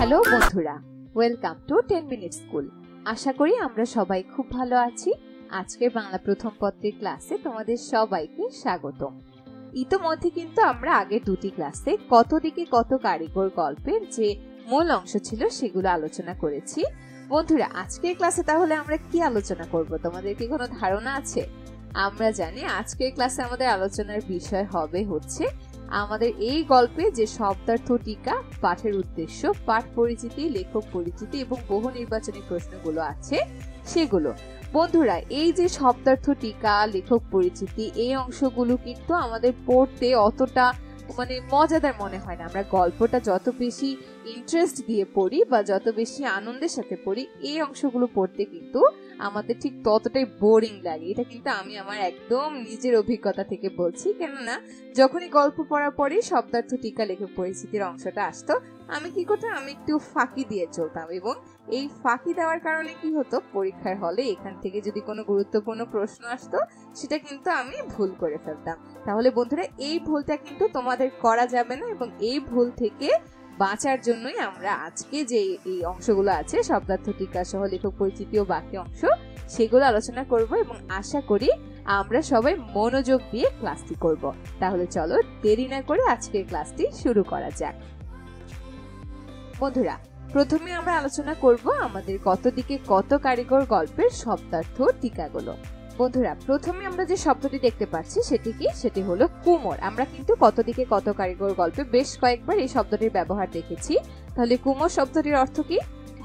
Hello বন্ধুরা welcome to ten minute school আশা করি আমরা সবাই খুব ভালো আছি। আজকের বাংলা প্রথম পত্রের ক্লাসে তোমাদের সবাইকে স্বাগতম। ইতোমধ্যে কিন্তু আমরা আগে দুটি ক্লাসে কত দিকে কত কারিগর গল্পের যে মূল অংশ ছিল সেগুলো আলোচনা করেছি। বন্ধুরা, আজকের ক্লাসে তাহলে আমরা কি আলোচনা করব? তোমাদের কি কোনো ধারণা আছে? আমরা জানি আজকের ক্লাসে আমাদের আলোচনার বিষয় হবে হচ্ছে আমাদের এই গল্পে যে শব্দার্থ টিকা, পাঠের উদ্দেশ্য, পাঠ পরিচিতি, লেখক পরিচিতি এবং বহু নির্বাচনী প্রশ্নগুলো আছে, সেগুলো। বন্ধুরা, এই যে শব্দার্থ টিকা, লেখক পরিচিতি, এই অংশগুলো কিন্তু আমাদের পড়তে অতটা মানে মজাদার মনে হয় না। আমরা গল্পটা যত বেশি ইন্টারেস্ট দিয়ে পড়ি বা যত বেশি আনন্দের সাথে পড়ি, এই অংশগুলো পড়তে কিন্তু আমাদের ঠিক ততটাই বোরিং লাগে। এটা কিন্তু আমি আমার একদম নিজের অভিজ্ঞতা থেকে বলছি। কেননা, যখনই গল্প পড়ার পরে শব্দার্থ টিকা লেখে পরিস্থিতির অংশটা আসতো, আমি কি করতাম? আমি একটু ফাঁকি দিয়ে চলতাম এবং এই ফাঁকি দেওয়ার কারণে কি হতো? পরীক্ষার হলে এখান থেকে যদি কোনো গুরুত্বপূর্ণ প্রশ্ন আসতো, সেটা কিন্তু আমি ভুল করে ফেলতাম। তাহলে বন্ধুরা, এই ভুলটা কিন্তু তোমাদের করা যাবে না এবং এই ভুল থেকে বাঁচার জন্যই আমরা আজকে যে এই অংশগুলো আছে, শব্দার্থ টিকা সহ লেখক পরিচিতি ও বাকি অংশ, সেগুলো আলোচনা করব এবং আশা করি আমরা সবাই মনোযোগ দিয়ে ক্লাসটি করব। তাহলে চলো দেরি না করে আজকের ক্লাসটি শুরু করা যাক। বন্ধুরা, প্রথমে আমরা আলোচনা করব আমাদের কত দিকে কত কারিগর গল্পের শব্দার্থ টিকাগুলো। বন্ধুরা, প্রথমে আমরা যে শব্দটি দেখতে পাচ্ছি সেটি কি? সেটি হলো কুমোর। আমরা কিন্তু কত দিকে কত কারিগর গল্পে বেশ কয়েকবার এই শব্দটির ব্যবহার দেখেছি। তাহলে কুমোর শব্দটির অর্থ কি?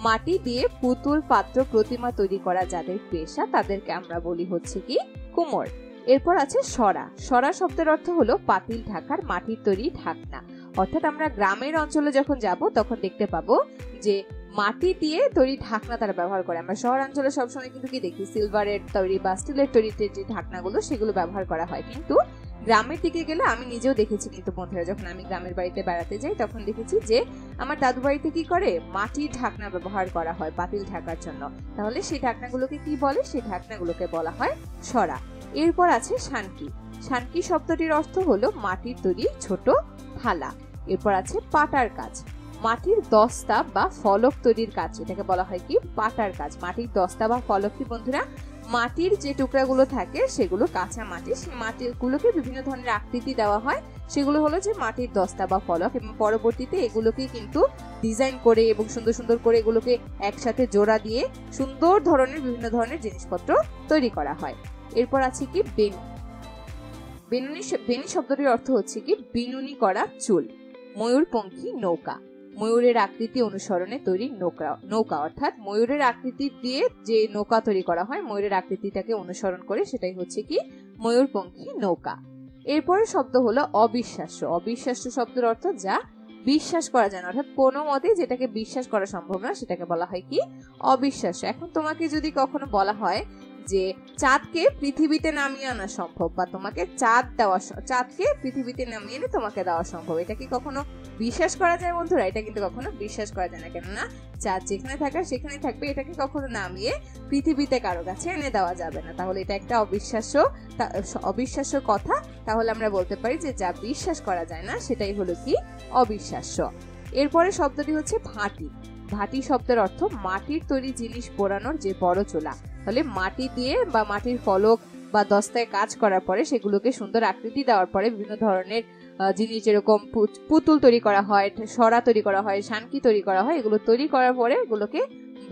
মাটি দিয়ে পুতুল, পাত্র, প্রতিমা তৈরি করা যাদের পেশা, তাদেরকে আমরা বলি হচ্ছে কি? কুমোর। এরপর আছে সরা। সরা শব্দের অর্থ হলো পাতিল ঢাকার মাটির তৈরি ঢাকনা। অর্থাৎ আমরা গ্রামের অঞ্চলে যখন যাব, তখন দেখতে পাবো যে মাটি দিয়ে তৈরি ঢাকনা তারা ব্যবহার করে। আমরা শহরাঞ্চলে সবসময় কিন্তু কি দেখি? সিলভারের তৈরি বা স্টিলের তৈরি যে ঢাকনাগুলো, সেগুলো ব্যবহার করা হয়। কিন্তু গ্রামের দিকে গেলে আমি নিজেও দেখেছি কিন্তু বন্ধুরা, যখন আমি গ্রামের বাড়িতে বেড়াতে যাই, তখন দেখেছি যে, আমার দাদু বাড়িতে কি করে? মাটির ঢাকনা ব্যবহার করা হয় পাতিল ঢাকার জন্য। তাহলে সেই ঢাকনাগুলোকে কি বলে? সেই ঢাকনাগুলোকে বলা হয় সরা। এরপর আছে শানকি। শানকি শব্দটির অর্থ হলো মাটির তৈরি ছোট থালা। এরপর আছে পাটার কাজ। মাটির দস্তা বা ফলক তৈরির কাজ, এটাকে বলা হয় কি? পাটার কাজ। মাটির দস্তা বা ফলক কি বন্ধুরা? মাটির যে টুকরাগুলো থাকে, সেগুলো কাঁচা মাটি, সেই মাটিগুলোকে বিভিন্ন ধরনের আকৃতি দেওয়া হয়। সেগুলো হলো যে মাটির দস্তা বা ফলক এবং পরবর্তীতে এগুলোকে কিন্তু ডিজাইন করে এবং সুন্দর সুন্দর করে এগুলোকে একসাথে জোড়া দিয়ে সুন্দর ধরনের বিভিন্ন ধরনের জিনিসপত্র তৈরি করা হয়। এরপর আছে কি? বেনু বেনুনি বেনি শব্দটির অর্থ হচ্ছে কি? বিনুনি করা চুল, ময়ূরপঙ্খী নৌকা। ময়ূরের আকৃতি অনুসরণে তৈরি নৌকা নৌকা অর্থাৎ ময়ূরের আকৃতি দিয়ে যে নৌকা তৈরি করা হয়, ময়ূরের আকৃতিটাকে অনুসরণ করে সেটাই হচ্ছে কি? ময়ূরপঙ্খী নৌকা। এরপরে শব্দ হলো অবিশ্বাস্য। অবিশ্বাস্য শব্দের অর্থ যা? বিশ্বাস করা যায় না। অর্থাৎ কোনো মতে যেটাকে বিশ্বাস করা সম্ভব না, সেটাকে বলা হয় কি? অবিশ্বাস্য। এখন তোমাকে যদি কখনো বলা হয় যে চাঁদকে পৃথিবীতে নামিয়ে আনা সম্ভব বা তোমাকে চাঁদ দেওয়া চাঁদকে পৃথিবীতে নামিয়ে এনে তোমাকে দেওয়া সম্ভব। এটা কি কখনো বিশ্বাস করা যায় বন্ধুরা? এটা কিন্তু কখনো বিশ্বাস করা যায় না। কেননা চাঁদ যেখানে থাকে সেখানে থাকবে। এটাকে কখনো নামিয়ে পৃথিবীতে কারও কাছে এনে দেওয়া যাবে না। তাহলে এটা একটা অবিশ্বাস্য অবিশ্বাস্য কথা। তাহলে আমরা বলতে পারি যে যা বিশ্বাস করা যায় না, সেটাই হলো কি? অবিশ্বাস্য। এরপরে শব্দটি হচ্ছে ভাটি। ভাটি শব্দের অর্থ মাটির তৈরি জিনিস পোড়ানোর যে বড় চোলা। তাহলে মাটি দিয়ে বা মাটির ফলক বা দস্তায় কাজ করার পরে সেগুলোকে সুন্দর আকৃতি দেওয়ার পরে বিভিন্ন ধরনের জিনিস যেরকম পুতুল তৈরি করা হয়, সরা তৈরি করা হয় শানকি তৈরি করা হয়, এগুলো তৈরি করার পরে এগুলোকে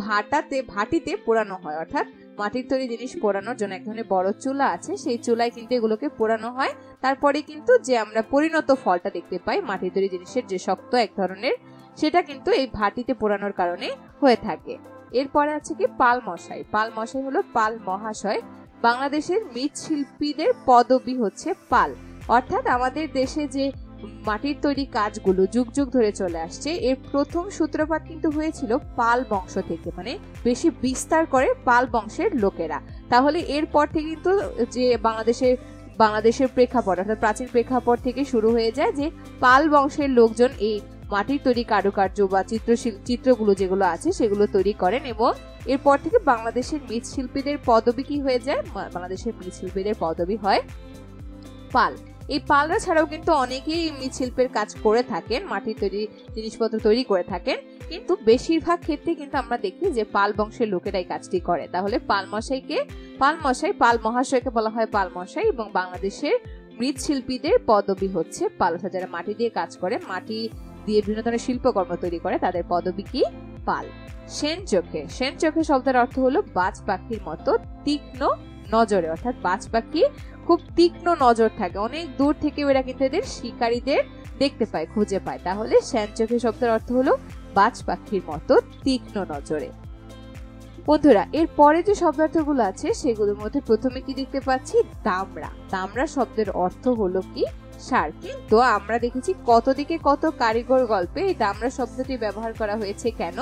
ভাটাতে, ভাটিতে পোড়ানো হয়। অর্থাৎ মাটির তৈরি জিনিস পোড়ানোর জন্য এক ধরনের বড় চুলা আছে। সেই চুলায় কিন্তু এগুলোকে পোড়ানো হয়। তারপরে কিন্তু যে আমরা পরিণত ফলটা দেখতে পাই, মাটির তৈরি জিনিসের যে শক্ত এক ধরনের সেটা কিন্তু এই ভাটিতে পোড়ানোর কারণে হয়ে থাকে। এরপরে আছে কি পাল মশাই। পাল মশাই হলো পাল মহাশয়। বাংলাদেশের মৃৎশিল্পীদের পদবি হচ্ছে পাল। অর্থাৎ আমাদের দেশে যে মাটির তৈরি কাজগুলো যুগ যুগ ধরে চলে আসছে, এর প্রথম সূত্রপাত কিন্তু হয়েছিল পাল বংশ থেকে। মানে বেশি বিস্তার করে পাল বংশের লোকেরা। তাহলে এরপর থেকে কিন্তু যে বাংলাদেশের বাংলাদেশের প্রেক্ষাপট অর্থাৎ প্রাচীন প্রেক্ষাপট থেকে শুরু হয়ে যায় যে পাল বংশের লোকজন এই মাটির তৈরি কারুকার্য বা চিত্রশিল চিত্রগুলো যেগুলো আছে, সেগুলো তৈরি করেন এবং এরপর থেকে বাংলাদেশের মৃৎশিল্পীদের পদবি কি হয়ে যায়? বাংলাদেশের মৃৎশিল্পীদের পদবি হয় পাল। এই পালরা ছাড়াও কিন্তু অনেকেই মৃৎশিল্পের কাজ করে থাকেন, মাটির তৈরি জিনিসপত্র তৈরি করে থাকেন। কিন্তু বেশিরভাগ ক্ষেত্রে কিন্তু আমরা দেখি যে পাল বংশের লোকেরাই কাজটি করে। তাহলে পাল মশাইকে, পাল মশাই, পাল মহাশয়কে বলা হয় পাল মশাই এবং বাংলাদেশের মৃৎশিল্পীদের পদবি হচ্ছে পালসা যারা মাটি দিয়ে কাজ করে, মাটি দিয়ে বিভিন্ন ধরনের শিল্পকর্ম তৈরি করে তাদের পদবি কি? পাল। সেন চোখে। সেন চোখে শব্দের অর্থ হলো বাজ পাখির মতো তীক্ষ্ণ নজরে। অর্থাৎ বাজ পাখি খুব তীক্ষ্ণ নজর থাকে। অনেক দূর থেকে এরা কিন্তু এদের শিকারীদের দেখতে পায়, খুঁজে পায়। তাহলে শ্যান চোখে শব্দের অর্থ হলো বাজ পাখির মতো তীক্ষ্ণ নজরে। বন্ধুরা, এর পরে যে শব্দার্থগুলো আছে, সেগুলোর মধ্যে প্রথমে কি দেখতে পাচ্ছি? দামড়া দামড়া শব্দের অর্থ হলো কি? সার। কিন্তু আমরা দেখেছি কত দিকে কত কারিগর গল্পে এই দামড়া শব্দটি ব্যবহার করা হয়েছে কেন?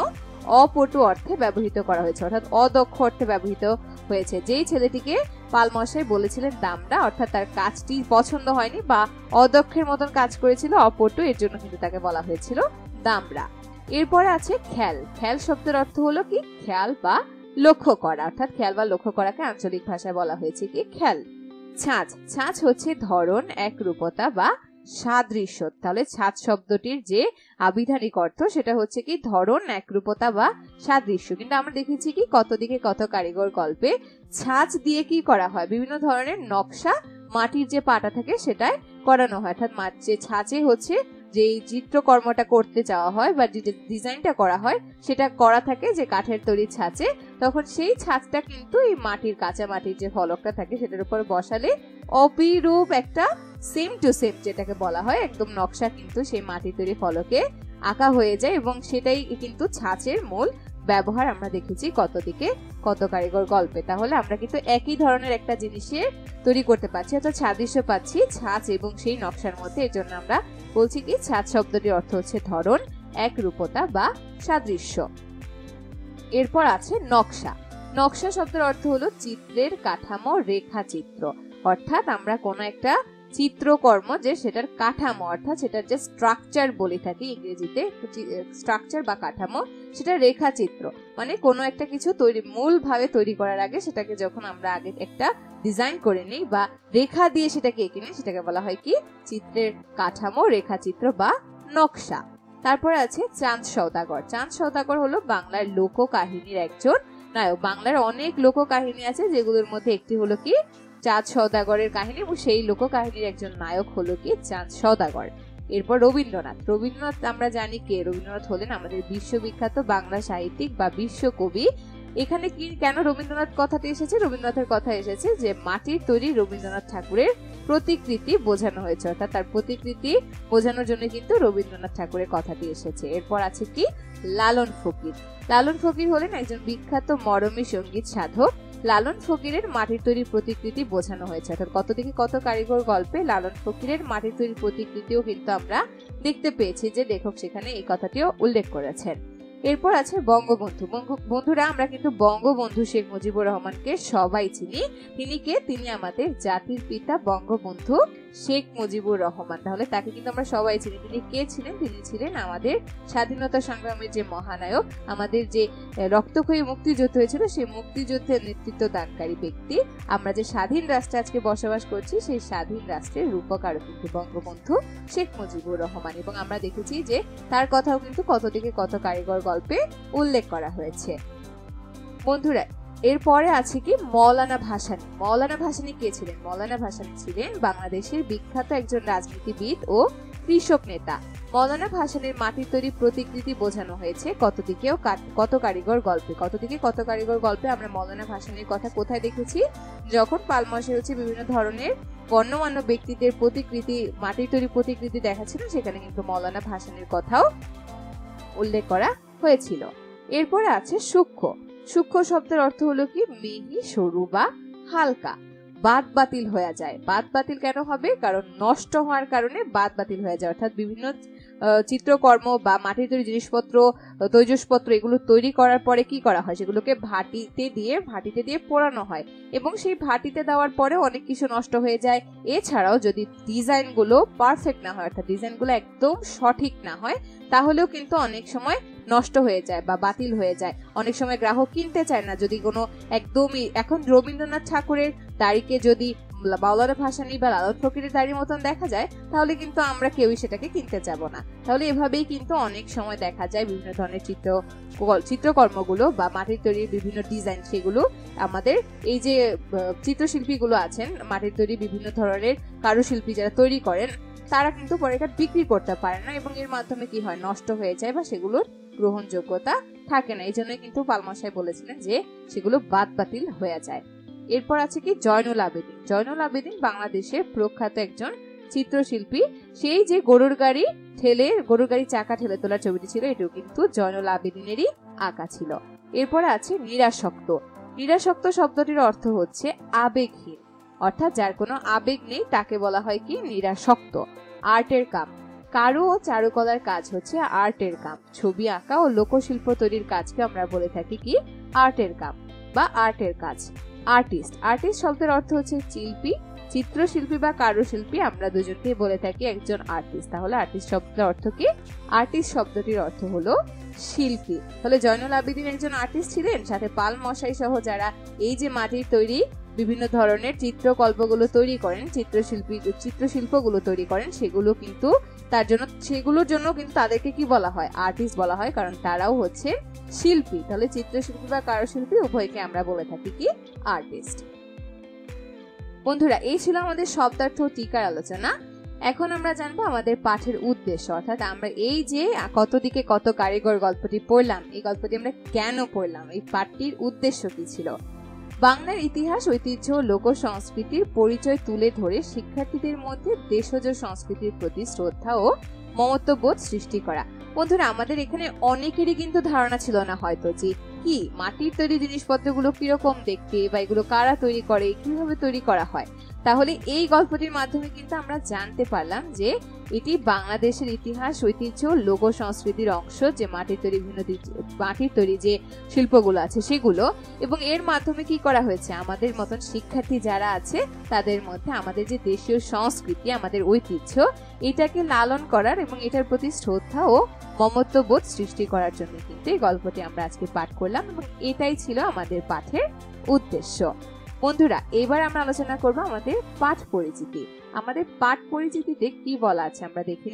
অপটু অর্থে ব্যবহৃত করা হয়েছে, অর্থাৎ অদক্ষ অর্থে ব্যবহৃত হয়েছে। যেই ছেলেটিকে পালমশাই বলেছিলেন দামড়া, অর্থাৎ তার কাজটি পছন্দ হয়নি বা অদক্ষের মতন কাজ করেছিল, অপটু এর জন্য কিন্তু তাকে বলা হয়েছিল দামড়া। এরপরে আছে খেয়াল খেয়াল শব্দের অর্থ হলো কি? খেয়াল বা লক্ষ্য করা, অর্থাৎ খেয়াল বা লক্ষ্য করাকে আঞ্চলিক ভাষায় বলা হয়েছে কি? খেয়াল ছাঁচ। ছাঁচ হচ্ছে ধরন একরূপতা বা সাদৃশ্য। তাহলে ছাঁচ শব্দটির যে আবিধানিক অর্থ, সেটা হচ্ছে কি ধরন একরূপতা বা সাদৃশ্য। কিন্তু আমরা দেখেছি কি কত দিকে কত কারিগর গল্পে ছাঁচ দিয়ে কি করা হয়? বিভিন্ন ধরনের নকশা মাটির যে পাটা থাকে সেটাই করানো হয়। অর্থাৎ যে ছাঁচে হচ্ছে যে চিত্রকর্মটা করতে চাওয়া হয় বা যে ডিজাইনটা করা হয়, সেটা করা থাকে যে কাঠের তৈরি ছাঁচে। তখন সেই ছাঁচটা কিন্তু এই মাটির কাঁচা মাটির যে ফলকটা থাকে, সেটার উপর বসালে অবিরূপ একটা সেম টু সেম যেটাকে বলা হয়, একদম নকশা কিন্তু সেই মাটি তৈরি ফলকে আঁকা হয়ে যায় এবং সেটাই কিন্তু ছাঁচের মূল ব্যবহার আমরা দেখেছি কত দিকে কত কারিগর গল্পে। তাহলে আমরা কিন্তু একই ধরনের একটা জিনিসের তৈরি করতে পারছি, অর্থাৎ সাদৃশ্য পাচ্ছি ছাঁচ এবং সেই নকশার মধ্যে, এর জন্য আমরা বলছি কি, ছাদ শব্দটির অর্থ হচ্ছে ধরন একরূপতা বা সাদৃশ্য। এরপর আছে নকশা। নকশা শব্দের অর্থ হলো চিত্রের কাঠামো রেখা চিত্র অর্থাৎ আমরা কোনো একটা চিত্রকর্ম যে সেটার কাঠামো, অর্থাৎ সেটার যে স্ট্রাকচার বলে থাকি ইংরেজিতে স্ট্রাকচার বা কাঠামো, সেটা রেখা চিত্র মানে কোনো একটা কিছু তৈরি, মূলভাবে তৈরি করার আগে সেটাকে যখন আমরা আগে একটা ডিজাইন করে নিই বা রেখা দিয়ে সেটাকে এঁকে নিই, সেটাকে বলা হয় কি? চিত্রের কাঠামো রেখা চিত্র বা নকশা। তারপরে আছে চাঁদ সৌদাগর চাঁদ সৌদাগর হলো বাংলার লোক কাহিনীর একজন নায়ক। বাংলার অনেক লোক কাহিনী আছে যেগুলোর মধ্যে একটি হলো কি? চাঁদ সৌদাগরের কাহিনী এবং সেই লোক কাহিনীর একজন নায়ক হলো কি চাঁদ সৌদাগর এরপর রবীন্দ্রনাথ। রবীন্দ্রনাথ আমরা জানি কে? রবীন্দ্রনাথ হলেন আমাদের বিশ্ববিখ্যাত বাংলা সাহিত্যিক বা বিশ্বকবি। এখানে কি কেন রবীন্দ্রনাথ কথাটি এসেছে? রবীন্দ্রনাথের কথা এসেছে যে মাটির তৈরি রবীন্দ্রনাথ ঠাকুরের প্রতিকৃতি বোঝানো হয়েছে। অর্থাৎ তার প্রতিকৃতি বোঝানোর জন্য কিন্তু রবীন্দ্রনাথ ঠাকুরের কথাটি এসেছে। এরপর আছে কি? লালন ফকির। লালন ফকির হলেন একজন বিখ্যাত মরমী সংগীত সাধক। লালন ফকিরের মাটির তৈরি প্রতিকৃতি বোঝানো হয়েছে। অর্থাৎ কত থেকে কত কারিগর গল্পে লালন ফকিরের মাটির তৈরি প্রতিকৃতিও কিন্তু আমরা দেখতে পেয়েছি যে লেখক সেখানে এই কথাটিও উল্লেখ করেছেন। এরপর আছে বঙ্গবন্ধু। বন্ধুরা, আমরা কিন্তু বঙ্গবন্ধু শেখ মুজিবুর রহমানকে সবাই চিনি। তিনি কে? তিনি আমাদের জাতির পিতা বঙ্গবন্ধু শেখ মুজিবুর রহমান। তাহলে তাকে কিন্তু আমরা সবাই চিনি। তিনি কে ছিলেন? তিনি ছিলেন আমাদের স্বাধীনতা সংগ্রামের যে মহানায়ক, আমাদের যে রক্তক্ষয়ী মুক্তিযুদ্ধ হয়েছিল, সেই মুক্তিযুদ্ধের নেতৃত্ব দানকারী ব্যক্তি। আমরা যে স্বাধীন রাষ্ট্রে আজকে বসবাস করছি, সেই স্বাধীন রাষ্ট্রের রূপকারক কিন্তু বঙ্গবন্ধু শেখ মুজিবুর রহমান। এবং আমরা দেখেছি যে, তার কথাও কিন্তু কত দিকে কত কারিগর গল্পে উল্লেখ করা হয়েছে। বন্ধুরা, এরপরে আছে কি মৌলানা ভাসানি। মৌলানা ভাসানি কে ছিলেন? মৌলানা ভাসানি ছিলেন বাংলাদেশের বিখ্যাত একজন রাজনীতিবিদ ও কৃষক নেতা। মৌলানা ভাসানের মাটির তৈরি প্রতিকৃতি বোঝানো হয়েছে কত দিকেও কত কারিগর গল্পে। কত দিকে কত কারিগর গল্পে আমরা মৌলানা ভাসানের কথা কোথায় দেখেছি? যখন পালমাসে হচ্ছে বিভিন্ন ধরনের গণ্যমান্য ব্যক্তিদের প্রতিকৃতি, মাটির তৈরি প্রতিকৃতি দেখাচ্ছিল সেখানে কিন্তু মৌলানা ভাসানের কথাও উল্লেখ করা হয়েছিল। এরপরে আছে সূক্ষ্ম। সূক্ষ্ম শব্দের অর্থ হলো কি? মিহি, সরু বা হালকা। বাদ বাতিল হয়ে যায়। বাদ বাতিল কেন হবে? কারণ নষ্ট হওয়ার কারণে বাদ বাতিল হয়ে যায়। অর্থাৎ বিভিন্ন চিত্রকর্ম বা মাটির তৈরি জিনিসপত্র, তৈজসপত্র, এগুলো তৈরি করার পরে কি করা হয়? সেগুলোকে ভাটিতে দিয়ে ভাটিতে দিয়ে পোড়ানো হয়। এবং সেই ভাটিতে দেওয়ার পরে অনেক কিছু নষ্ট হয়ে যায়। এছাড়াও যদি ডিজাইনগুলো পারফেক্ট না হয়, অর্থাৎ ডিজাইনগুলো একদম সঠিক না হয়, তাহলেও কিন্তু অনেক সময় নষ্ট হয়ে যায় বা বাতিল হয়ে যায়। অনেক সময় গ্রাহক কিনতে চায় না, যদি কোনো একদমই, এখন রবীন্দ্রনাথ ঠাকুরের দাড়িকে যদি বাউলার ভাসানি বা লালত ফকিরের দাড়ির মতন দেখা যায়, তাহলে কিন্তু আমরা কেউই সেটাকে কিনতে যাব না। তাহলে এভাবেই কিন্তু অনেক সময় দেখা যায় বিভিন্ন ধরনের চিত্র চিত্রকর্মগুলো বা মাটির তৈরি বিভিন্ন ডিজাইন সেগুলো আমাদের এই যে চিত্রশিল্পীগুলো আছেন, মাটির তৈরি বিভিন্ন ধরনের কারুশিল্পী যারা তৈরি করেন, তারা কিন্তু পরে এটা বিক্রি করতে পারে না এবং এর মাধ্যমে কি হয়, নষ্ট হয়ে যায় বা সেগুলোর গ্রহণযোগ্যতা থাকে না। এই জন্য কিন্তু পালমশাই বলেছিলেন যে, সেগুলো বাদ বাতিল হয়ে যায়। এরপর আছে কি জয়নুল আবেদিন। জয়নুল আবেদিন বাংলাদেশের প্রখ্যাত একজন চিত্রশিল্পী। সেই যে গরুর গাড়ি ঠেলে, গরুর গাড়ি চাকা ঠেলে তোলার ছবিটি ছিল, এটিও কিন্তু জয়নুল আবেদিনেরই আঁকা ছিল। এরপরে আছে নিরাসক্ত। নিরাসক্ত শব্দটির অর্থ হচ্ছে আবেগহীন। অর্থাৎ যার কোনো আবেগ নেই, তাকে বলা হয় কি নিরাসক্ত। আর্টের কাম। কারু ও চারুকলার কাজ হচ্ছে আর্টের কাম। ছবি আঁকা ও লোকশিল্প তৈরির কাজকে আমরা বলে থাকি কি? আর্টের কাম বা আর্টের কাজ। আর্টিস্ট। আর্টিস্ট শব্দের অর্থ হচ্ছে শিল্পী, চিত্রশিল্পী বা কারুশিল্পী। আমরা দুজনকে বলে থাকি একজন আর্টিস্ট। তাহলে আর্টিস্ট শব্দের অর্থ কি? আর্টিস্ট শব্দটির অর্থ হলো শিল্পী। তাহলে জয়নুল আবেদিন একজন আর্টিস্ট ছিলেন? সাথে পাল মশাই সহ যারা এই যে মাটির তৈরি বিভিন্ন ধরনের চিত্রকল্পগুলো তৈরি করেন, চিত্রশিল্পী চিত্রশিল্পগুলো তৈরি করেন, সেগুলো কিন্তু তার জন্য, সেগুলোর জন্য কিন্তু তাদেরকে কি বলা হয়? আর্টিস্ট বলা হয়, কারণ তারাও হচ্ছে শিল্পী। তাহলে চিত্রশিল্পী বা কারুশিল্পী উভয়কে আমরা বলে থাকি কি? আর্টিস্ট বন্ধুরা, এই ছিল আমাদের শব্দার্থ টিকার আলোচনা। এখন আমরা জানব আমাদের পাঠের উদ্দেশ্য। অর্থাৎ আমরা এই যে কত দিকে কত কারিগর গল্পটি পড়লাম, এই গল্পটি আমরা কেন পড়লাম? এই পাঠটির উদ্দেশ্য কি ছিল? বাংলার ইতিহাস, ঐতিহ্য লোক সংস্কৃতির পরিচয় তুলে ধরে শিক্ষার্থীদের মধ্যে দেশজ সংস্কৃতির প্রতি শ্রদ্ধা ও মমত্ববোধ সৃষ্টি করা। বন্ধুরা, আমাদের এখানে অনেকেরই কিন্তু ধারণা ছিল না হয়তো যে কি, মাটির তৈরি জিনিসপত্রগুলো কীরকম দেখতে বা এগুলো কারা তৈরি করে, কীভাবে তৈরি করা হয়। তাহলে এই গল্পটির মাধ্যমে কিন্তু আমরা জানতে পারলাম যে এটি বাংলাদেশের ইতিহাস, ঐতিহ্য, লোক সংস্কৃতির অংশ, যে মাটির তৈরি বিভিন্ন মাটির তৈরি যে শিল্পগুলো আছে সেগুলো, এবং এর মাধ্যমে কি করা হয়েছে? আমাদের মতন শিক্ষার্থী যারা আছে, তাদের মধ্যে আমাদের যে দেশীয় সংস্কৃতি, আমাদের ঐতিহ্য, এটাকে লালন করার এবং এটার প্রতি শ্রদ্ধা ও মমত্ববোধ সৃষ্টি করার জন্য কিন্তু এই গল্পটি আমরা আজকে পাঠ করলাম এবং এটাই ছিল আমাদের পাঠের উদ্দেশ্য। বন্ধুরা, এবার আমরা আলোচনা করব আমাদের পাঠ পরিচিতি। আমাদের পাঠ পরিচিতিতে কি বলা আছে আমরা দেখে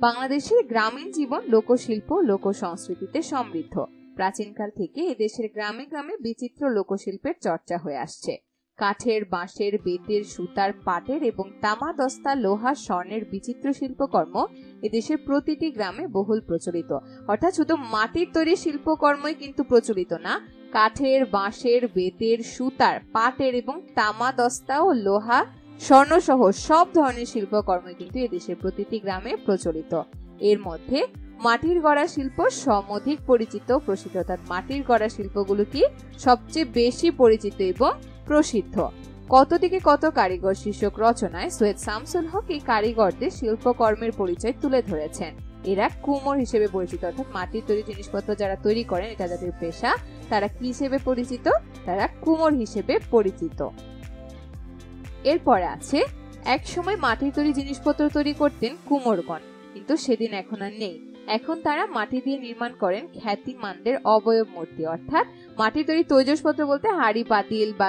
বাংলাদেশের গ্রামীণ জীবন লোকশিল্প লোক সংস্কৃতিতে সমৃদ্ধ। প্রাচীনকাল থেকে এদেশের গ্রামে গ্রামে বিচিত্র লোকশিল্পের চর্চা হয়ে আসছে। কাঠের, বাঁশের, বেতের, সুতার, পাটের এবং তামা দস্তা, লোহা, স্বর্ণের বিচিত্র শিল্পকর্ম এদেশের প্রতিটি গ্রামে বহুল প্রচলিত। অর্থাৎ শুধু মাটির তৈরি শিল্পকর্মই কিন্তু প্রচলিত না কাঠের, বাঁশের, বেতের, সুতার, পাটের এবং তামা, দস্তা ও লোহা স্বর্ণ সহ সব ধরনের শিল্পকর্ম কিন্তু এদেশের প্রতিটি গ্রামে প্রচলিত। এর মধ্যে মাটির গড়া শিল্প সমধিক পরিচিত। প্রসিদ্ধ অর্থাৎ মাটির গড়া শিল্পগুলো কি সবচেয়ে বেশি পরিচিত এবং প্রসিদ্ধ? কত দিকে কত কারিগর শীর্ষক রচনায় সৈয়দ শামসুল হক এই কারিগরদের শিল্পকর্মের পরিচয় তুলে ধরেছেন? এরা কুমোর হিসেবে পরিচিত, অর্থাৎ মাটির তৈরি জিনিসপত্র যারা তৈরি করেন, এটা যাদের পেশা, তারা কি হিসেবে পরিচিত? তারা কুমোর হিসেবে পরিচিত। এরপরে আছে এক সময় মাটির তৈরি জিনিসপত্র তৈরি করতেন কুমোরগণ, কিন্তু সেদিন এখন আর নেই। এখন তারা মাটি দিয়ে নির্মাণ করেন খ্যাতিমানদের অবয়ব মূর্তি। অর্থাৎ মাটির তৈরি তৈজসপত্র বলতে হাড়ি, পাতিল বা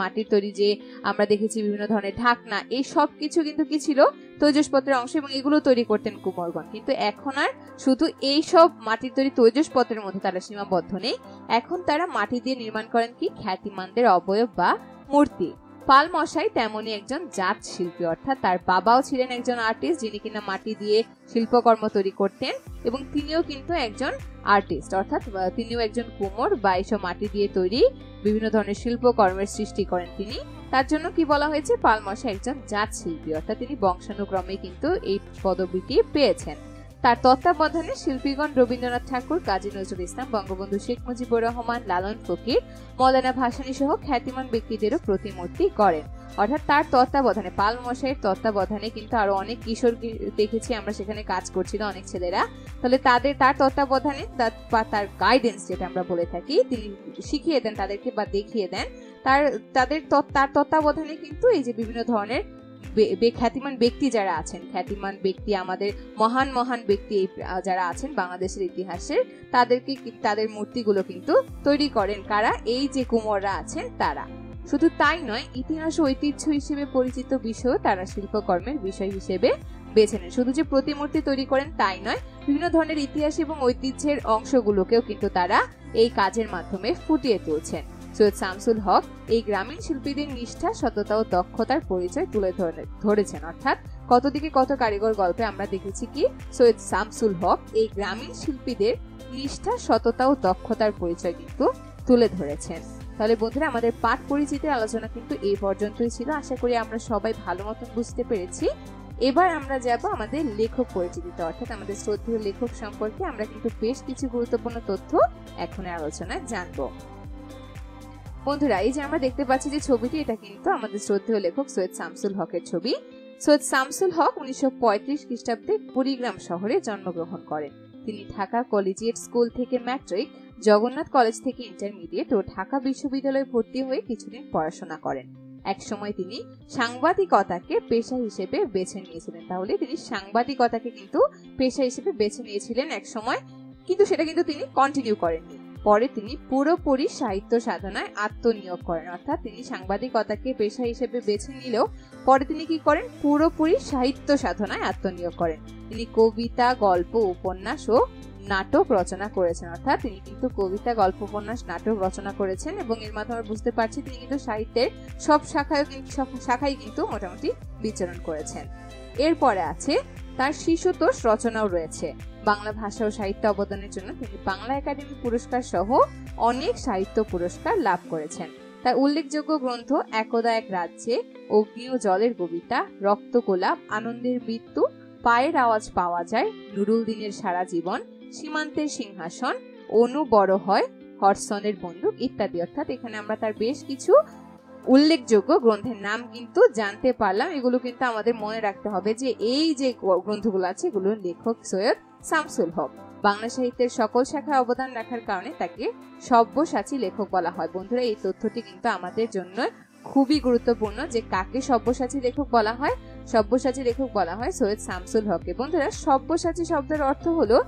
মাটির তৈরি যে আমরা দেখেছি বিভিন্ন ধরনের ঢাকনা, এই সব কিছু কিন্তু কি ছিল? তৈজসপত্রের অংশ এবং এগুলো তৈরি করতেন কুমোরগণ। কিন্তু এখন আর শুধু এই সব মাটির তৈরি তৈজসপত্রের মধ্যে তারা সীমাবদ্ধ নেই। এখন তারা মাটি দিয়ে নির্মাণ করেন কি? খ্যাতিমানদের অবয়ব বা মূর্তি। পাল মশাই তেমনই একজন জাত শিল্পী, অর্থাৎ তার বাবাও ছিলেন একজন আর্টিস্ট যিনি কিনা মাটি দিয়ে শিল্পকর্ম তৈরি করতেন এবং তিনিও কিন্তু একজন আর্টিস্ট অর্থাৎ তিনিও একজন কুমোর বা এইসব মাটি দিয়ে তৈরি বিভিন্ন ধরনের শিল্পকর্মের সৃষ্টি করেন তিনি। তার জন্য কি বলা হয়েছে? পাল মশাই একজন জাত শিল্পী, অর্থাৎ তিনি বংশানুক্রমে কিন্তু এই পদবিটি পেয়েছেন। তার তত্ত্বাবধানে শিল্পীগণ রবীন্দ্রনাথ ঠাকুর, কাজী নজরুল ইসলাম, বঙ্গবন্ধু শেখ মুজিবুর রহমান, লালন ফকির, মৌলানা ভাসানী সহ খ্যাতিমান ব্যক্তিদেরও প্রতিমূর্তি করেন। অর্থাৎ তার তত্ত্বাবধানে, পাল মশাইয়ের তত্ত্বাবধানে কিন্তু আরও অনেক কিশোর দেখেছি আমরা সেখানে কাজ করছিল অনেক ছেলেরা। তাহলে তাদের, তার তত্ত্বাবধানে বা তার গাইডেন্স যেটা আমরা বলে থাকি, তিনি শিখিয়ে দেন তাদেরকে বা দেখিয়ে দেন। তার, তাদের তার তত্ত্বাবধানে কিন্তু এই যে বিভিন্ন ধরনের খ্যাতিমান ব্যক্তি যারা আছেন, খ্যাতিমান ব্যক্তি আমাদের মহান মহান ব্যক্তি যারা আছেন বাংলাদেশের ইতিহাসের, তাদেরকে তাদের মূর্তিগুলো কিন্তু তৈরি করেন কারা? এই যে কুমোররা আছেন তারা। শুধু তাই নয়, ইতিহাস ঐতিহ্য হিসেবে পরিচিত বিষয় তারা শিল্পকর্মের বিষয় হিসেবে বেছে নেন। শুধু যে প্রতিমূর্তি তৈরি করেন তাই নয়, বিভিন্ন ধরনের ইতিহাস এবং ঐতিহ্যের অংশগুলোকেও কিন্তু তারা এই কাজের মাধ্যমে ফুটিয়ে তুলছেন। সৈয়দ শামসুল হক এই গ্রামীণ শিল্পীদের নিষ্ঠা, সততা ও দক্ষতার পরিচয় তুলে ধরেছেন। অর্থাৎ কত দিকে কত কারিগর গল্পে আমরা দেখেছি কি, সৈয়দ শামসুল হক এই গ্রামীণ শিল্পীদের নিষ্ঠা, সততা ও দক্ষতার পরিচয় কিন্তু তুলে ধরেছেন। তাহলে বন্ধুরা, আমাদের পাঠ পরিচিতির আলোচনা কিন্তু এই পর্যন্তই ছিল। আশা করি আমরা সবাই ভালো মতন বুঝতে পেরেছি। এবার আমরা যাব আমাদের লেখক পরিচিতিতে। অর্থাৎ আমাদের শ্রদ্ধেয় লেখক সম্পর্কে আমরা কিন্তু বেশ কিছু গুরুত্বপূর্ণ তথ্য এখন আলোচনায় জানব। বন্ধুরা, এই যে আমরা দেখতে পাচ্ছি যে ছবিটি, এটা কিন্তু আমাদের শ্রদ্ধেয় লেখক সৈয়দ শামসুল হকের ছবি। সৈয়দ শামসুল হক উনিশশো পঁয়ত্রিশ খ্রিস্টাব্দে কুড়িগ্রাম শহরে জন্মগ্রহণ করেন। তিনি ঢাকা কলেজিয়েট স্কুল থেকে ম্যাট্রিক, জগন্নাথ কলেজ থেকে ইন্টারমিডিয়েট ও ঢাকা বিশ্ববিদ্যালয়ে ভর্তি হয়ে কিছুদিন পড়াশোনা করেন। এক সময় তিনি সাংবাদিকতাকে পেশা হিসেবে বেছে নিয়েছিলেন। তাহলে তিনি সাংবাদিকতাকে কিন্তু পেশা হিসেবে বেছে নিয়েছিলেন এক সময় কিন্তু সেটা কিন্তু তিনি কন্টিনিউ করেননি। পরে তিনি পুরোপুরি সাহিত্য সাধনায় আত্মনিয়োগ করেন। অর্থাৎ তিনি সাংবাদিকতাকে পেশা হিসেবে বেছে নিলেও পরে তিনি কি করেন? পুরোপুরি সাহিত্য সাধনায় আত্মনিয়োগ করেন। তিনি কবিতা, গল্প, উপন্যাস ও নাটক রচনা করেছেন। অর্থাৎ তিনি কিন্তু কবিতা, গল্প, উপন্যাস, নাটক রচনা করেছেন এবং এর মাধ্যমে বুঝতে পারছি তিনি কিন্তু সাহিত্যের সব শাখায় শাখায় কিন্তু মোটামুটি বিচরণ করেছেন। এরপরে আছে তার শিশুতোষ রচনাও রয়েছে। বাংলা ভাষা ও সাহিত্য অবদানের জন্য তিনি বাংলা একাডেমি পুরস্কার সহ অনেক সাহিত্য পুরস্কার লাভ করেছেন। তার উল্লেখযোগ্য গ্রন্থ একদা এক রাজ্যে, অগ্নি ও জলের কবিতা রক্ত গোলাপ আনন্দের মৃত্যু, পায়ের আওয়াজ পাওয়া যায়, নুরুল দিনের সারা জীবন, সীমান্তের সিংহাসন, অনু বড় হয়, হরসনের বন্দুক ইত্যাদি। অর্থাৎ এখানে আমরা তার বেশ কিছু উল্লেখযোগ্য গ্রন্থের নাম কিন্তু জানতে পারলাম। এগুলো কিন্তু আমাদের মনে রাখতে হবে যে এই যে গ্রন্থগুলো আছে, এগুলোর লেখক সৈয়দ শামসুল হক। বাংলা সাহিত্যের সকল শাখায় অবদান রাখার কারণে তাকে সব্যসাচী লেখক বলা হয়। বন্ধুরা, এই তথ্যটি কিন্তু আমাদের জন্য খুবই গুরুত্বপূর্ণ যে কাকে সব্যসাচী লেখক বলা হয়। সব্যসাচী লেখক বলা হয় সৈয়দ শামসুল হককে। বন্ধুরা, সব্যসাচী শব্দের অর্থ হলো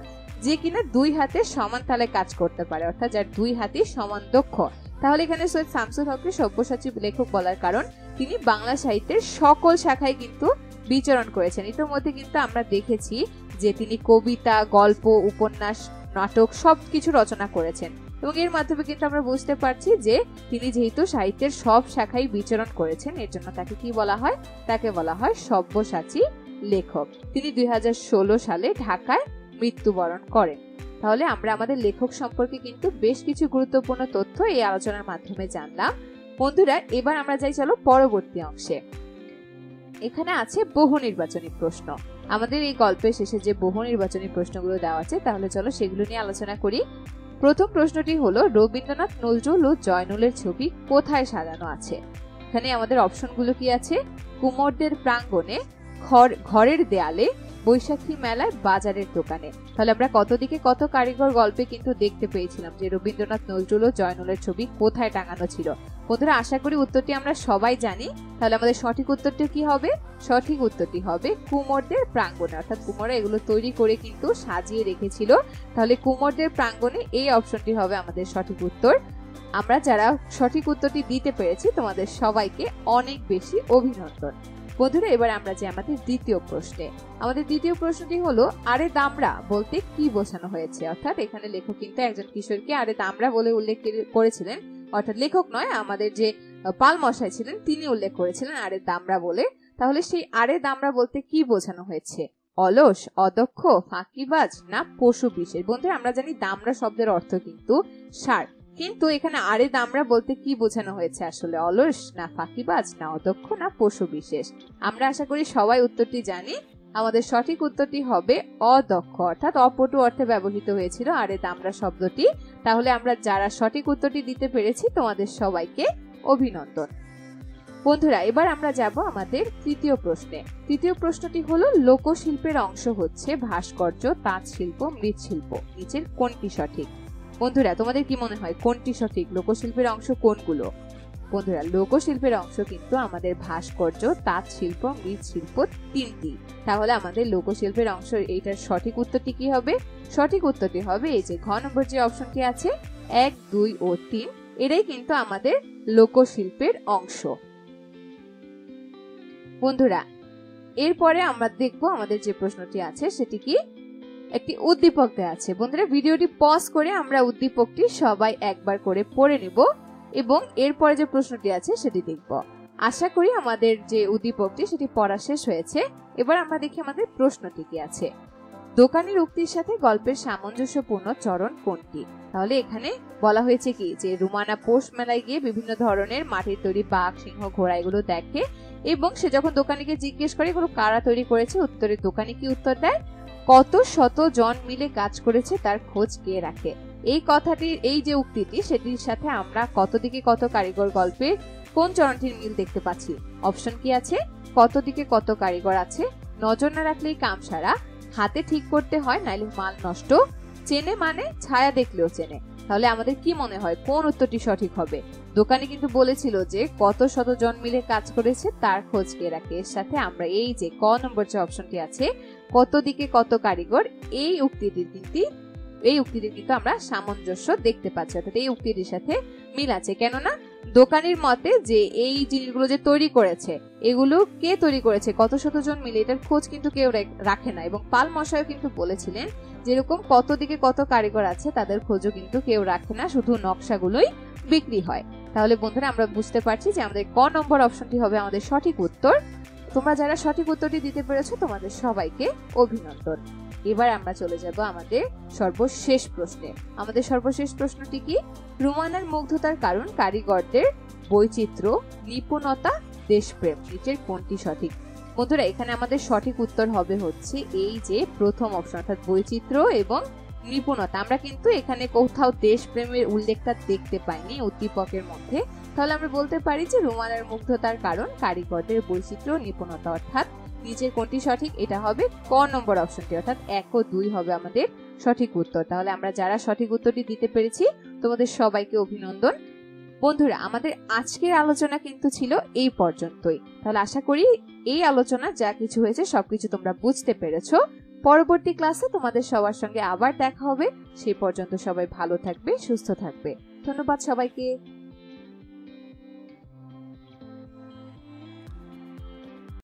যে কিনা দুই হাতে সমান তালে কাজ করতে পারে, অর্থাৎ যার দুই হাতে সমান দক্ষ। তাহলে এখানে সৈয়দ শামসুল হককে সব্যসাচী লেখক বলার কারণ, তিনি বাংলা সাহিত্যের সকল শাখায় কিন্তু বিচরণ করেছেন। ইতিমধ্যে কিন্তু আমরা দেখেছি যে তিনি কবিতা, গল্প, উপন্যাস, নাটক সবকিছু রচনা করেছেন। এবং এর মাধ্যমে কিন্তু আমরা বুঝতে পারছি যে তিনি যেহেতু সাহিত্যের সব শাখায় বিচরণ করেছেন, এর জন্য তাকে কি বলা হয়? তাকে বলা হয় সব্যসাচী লেখক। তিনি দুই হাজার ষোলো সালে ঢাকায় মৃত্যুবরণ করেন। তাহলে আমরা আমাদের লেখক সম্পর্কে কিন্তু বেশ কিছু গুরুত্বপূর্ণ তথ্য এই আলোচনার মাধ্যমে জানলাম। বন্ধুরা, এবার আমরা যাই চলো পরবর্তী অংশে। এখানে আছে বহু নির্বাচনী প্রশ্ন। আমাদের এই গল্পের শেষে যে বহু নির্বাচনী প্রশ্নগুলো দেওয়া আছে, তাহলে চলো সেগুলো নিয়ে আলোচনা করি। প্রথম প্রশ্নটি হলো, রবীন্দ্রনাথ নজরুল ও জয়নুলের ছবি কোথায় সাজানো আছে? এখানে আমাদের অপশনগুলো কি আছে? কুমোরদের প্রাঙ্গণে ঘরের দেয়ালে বৈশাখী মেলায় বাজারের দোকানে। তাহলে আমরা কত দিকে কত কারিগর গল্পে কিন্তু দেখতে পেয়েছিলাম যে রবীন্দ্রনাথ নজরুল ও জয়নুলের ছবি কোথায় টাঙানো ছিল। বন্ধুরা, আশা করি উত্তরটি আমরা সবাই জানি। তাহলে আমাদের সঠিক উত্তরটি কি হবে? সঠিক উত্তরটি হবে কুমোরদের প্রাঙ্গণে। অর্থাৎ কুমোরা এগুলো তৈরি করে কিন্তু সাজিয়ে রেখেছিল। তাহলে কুমোরদের প্রাঙ্গণে এই অপশনটি হবে আমাদের সঠিক উত্তর। আমরা যারা সঠিক উত্তরটি দিতে পেরেছি, তোমাদের সবাইকে অনেক বেশি অভিনন্দন। বন্ধুরা, এবার আমরা যে আমাদের দ্বিতীয় প্রশ্নে। আমাদের দ্বিতীয় প্রশ্নটি হলো, আরে দামরা বলতে কি বোঝানো হয়েছে? অর্থাৎ এখানে লেখক কিন্তু একজন কিশোরকে আরে দামরা বলে উল্লেখ করেছিলেন। অর্থাৎ লেখক নয়, আমাদের যে পাল মশাই ছিলেন, তিনি উল্লেখ করেছিলেন আরে দামরা বলে। তাহলে সেই আরে দামরা বলতে কি বোঝানো হয়েছে? অলস, অদক্ষ, ফাঁকিবাজ না পশু বিশেষ? বন্ধুরা, আমরা জানি দামরা শব্দের অর্থ কিন্তু সার। কিন্তু এখানে আরে দামরা বলতে কি বোঝানো হয়েছে? আসলে অলস না ফাঁকিবাজ না অদক্ষ না পশু বিশেষ। আমরা আশা করি সবাই উত্তরটি জানি। আমাদের সঠিক উত্তরটি হবে অদক্ষ, অর্থাৎ অপটু অর্থে ব্যবহৃত হয়েছিল আরে দামরা শব্দটি। তাহলে আমরা যারা সঠিক উত্তরটি দিতে পেরেছি, তোমাদের সবাইকে অভিনন্দন। বন্ধুরা, এবার আমরা যাব আমাদের তৃতীয় প্রশ্নে। তৃতীয় প্রশ্নটি হলো, লোকশিল্পের অংশ হচ্ছে ভাস্কর্য তাঁত শিল্প মৃৎশিল্প। নিচের কোনটি সঠিক? বন্ধুরা, তোমাদের কি মনে হয় কোনটি সঠিক? লোকশিল্পের অংশ কোনগুলো? বন্ধুরা, লোকশিল্পের অংশ কিন্তু আমাদের ভাস্কর্য, তাঁত শিল্প মৃৎশিল্প তিনটি। তাহলে আমাদের লোকশিল্পের অংশ, এইটার সঠিক উত্তরটি কি হবে? সঠিক উত্তরটি হবে এই যে ঘ নম্বর যে অপশনটি আছে, এক, দুই ও তিন এটাই কিন্তু আমাদের লোকশিল্পের অংশ। বন্ধুরা, এরপরে আমরা দেখব আমাদের যে প্রশ্নটি আছে, সেটি কি? একটি উদ্দীপক দেওয়া আছে। বন্ধুরা, ভিডিওটি পজ করে আমরা উদ্দীপকটি সবাই একবার করে পড়ে নেব এবং এরপরে যে প্রশ্নটি আছে সেটি দেখব। আশা করি আমাদের যে উদ্দীপকটি, সেটি পড়া শেষ হয়েছে। এবার আমরা দেখি আমাদের প্রশ্নটি কি আছে। দোকানের উক্তির সাথে গল্পের সামঞ্জস্যপূর্ণ চরণ কোনটি? তাহলে এখানে বলা হয়েছে কি যে, রুমানা পোষ মেলায় গিয়ে বিভিন্ন ধরনের মাটির তৈরি বাঘ, সিংহ, ঘোড়া এগুলো দেখে এবং সে যখন দোকানিকে জিজ্ঞেস করে, এগুলো কারা তৈরি করেছে, উত্তরে দোকানি কি উত্তর দেয়? কত শত জন মিলে কাজ করেছে তার খোঁজ কে রাখে? এই কথাটির, এই যে উক্তিটি, সেটির সাথে আমরা কত দিকে কত কারিগর গল্পের কোন চরণটির মিল দেখতে পাচ্ছি? অপশন কি আছে? কত দিকে কত কারিগর আছে? নজর না রাখলেই কাম সারা। হাতে ঠিক করতে হয়, নাইলে মাল নষ্ট। চেনে মানে ছায়া দেখলেও চেনে। তাহলে আমাদের কি মনে হয়? কোন উত্তরটি সঠিক হবে? দোকানে কিন্তু বলেছিল যে কত শত জন মিলে কাজ করেছে, তার খোঁজ কে রাখে? এর সাথে আমরা এই যে ক নম্বর যে অপশনটি আছে কত দিকে কত কারিগর, এই উক্তিটির কিন্তু এই উক্তিটির কিন্তু আমরা সামঞ্জস্য দেখতে পাচ্ছি, অর্থাৎ এই উক্তিটির সাথে মিল আছে। কেননা, দোকানের মতে যে এই জিনিসগুলো যে তৈরি করেছে, এগুলো কে তৈরি করেছে, কত শতজন মিলে, এটার খোঁজ কিন্তু কেউ রাখে না। এবং পাল মশাইও কিন্তু বলেছিলেন, যেরকম কত দিকে কত কারিগর আছে, তাদের খোঁজও কিন্তু কেউ রাখে না, শুধু নকশাগুলোই বিক্রি হয়। তাহলে বন্ধুরা, আমরা বুঝতে পারছি যে আমাদের ক নম্বর অপশনটি হবে আমাদের সঠিক উত্তর। তোমরা যারা সঠিক উত্তরটি দিতে পেরেছ, তোমাদের সবাইকে অভিনন্দন। এবার আমরা চলে যাব আমাদের সর্বশেষ প্রশ্নে। আমাদের সর্বশেষ প্রশ্নটি কি? রুমানার মুগ্ধতার কারণ কারিগরদের বৈচিত্র্য, নিপুণতা, দেশপ্রেম, নিচের কোনটি সঠিক? বন্ধুরা, এখানে আমাদের সঠিক উত্তর হবে হচ্ছে এই যে প্রথম অপশন অর্থাৎ বৈচিত্র্য এবং নিপুণতা। আমরা কিন্তু এখানে কোথাও দেশপ্রেমের উল্লেখটা দেখতে পাইনি, উদ্দীপকের মধ্যে। তাহলে আমরা বলতে পারি যে রোমানের মুগ্ধতার কারণ কারিগরদের বৈচিত্র্য নিপুণতা, অর্থাৎ নিচের কোনটি সঠিক, এটা হবে ক নম্বর অপশনটি, অর্থাৎ এক ও দুই হবে আমাদের সঠিক উত্তর। তাহলে আমরা যারা সঠিক উত্তরটি দিতে পেরেছি, তোমাদের সবাইকে অভিনন্দন। বন্ধুরা, আমাদের আজকের আলোচনা কিন্তু ছিল এই পর্যন্তই। তাহলে আশা করি এই আলোচনা যা কিছু হয়েছে সবকিছু তোমরা বুঝতে পেরেছ। পরবর্তী ক্লাসে তোমাদের সবার সঙ্গে আবার দেখা হবে। সেই পর্যন্ত সবাই ভালো থাকবে, সুস্থ থাকবে। ধন্যবাদ সবাইকে।